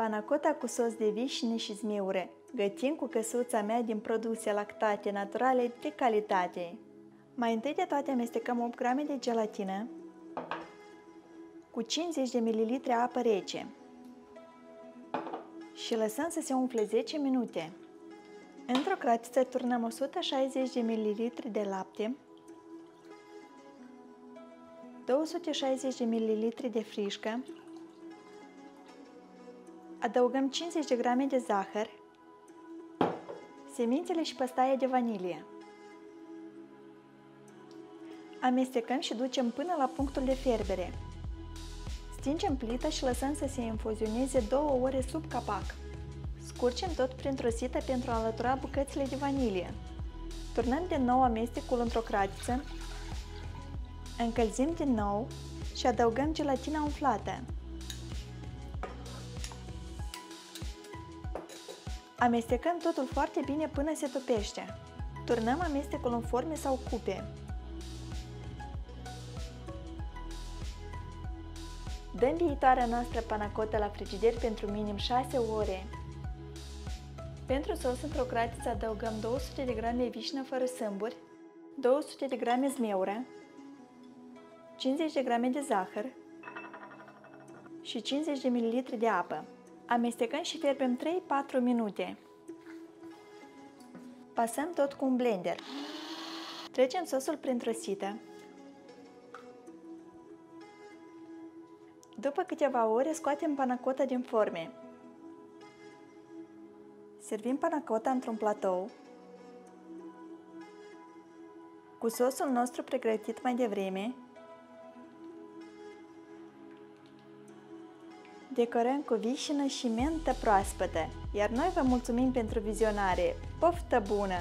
Panacota cu sos de vișine și zmiure, gătim cu căsuța mea din produse lactate naturale de calitate. Mai întâi de toate amestecăm 8 grame de gelatină cu 50 de ml apă rece și lăsăm să se umfle 10 minute. Într-o cratiță turnăm 160 de ml de lapte, 260 de ml de frișcă, adăugăm 50 de grame de zahăr, semințele și păstaia de vanilie. Amestecăm și ducem până la punctul de fierbere. Stingem plita și lăsăm să se infuzioneze 2 ore sub capac. Scurgem tot printr-o sită pentru a alătura bucățile de vanilie. Turnăm din nou amestecul într-o cratiță, încălzim din nou și adăugăm gelatina umflată. Amestecăm totul foarte bine până se topește. Turnăm amestecul în forme sau cupe. Dăm viitoarea noastră panacotă la frigider pentru minim 6 ore. Pentru sos într-o cratiță adăugăm 200 de grame vișină fără sâmburi, 200 de grame zmeură, 50 de grame de zahăr și 50 de ml de apă. Amestecăm și fierbem 3-4 minute. Pasăm tot cu un blender. Trecem sosul printr-o sită. După câteva ore, scoatem panacota din forme. Servim panacota într-un platou cu sosul nostru pregătit mai devreme decorăm cu vișină și mentă proaspătă. Iar noi vă mulțumim pentru vizionare. Poftă bună!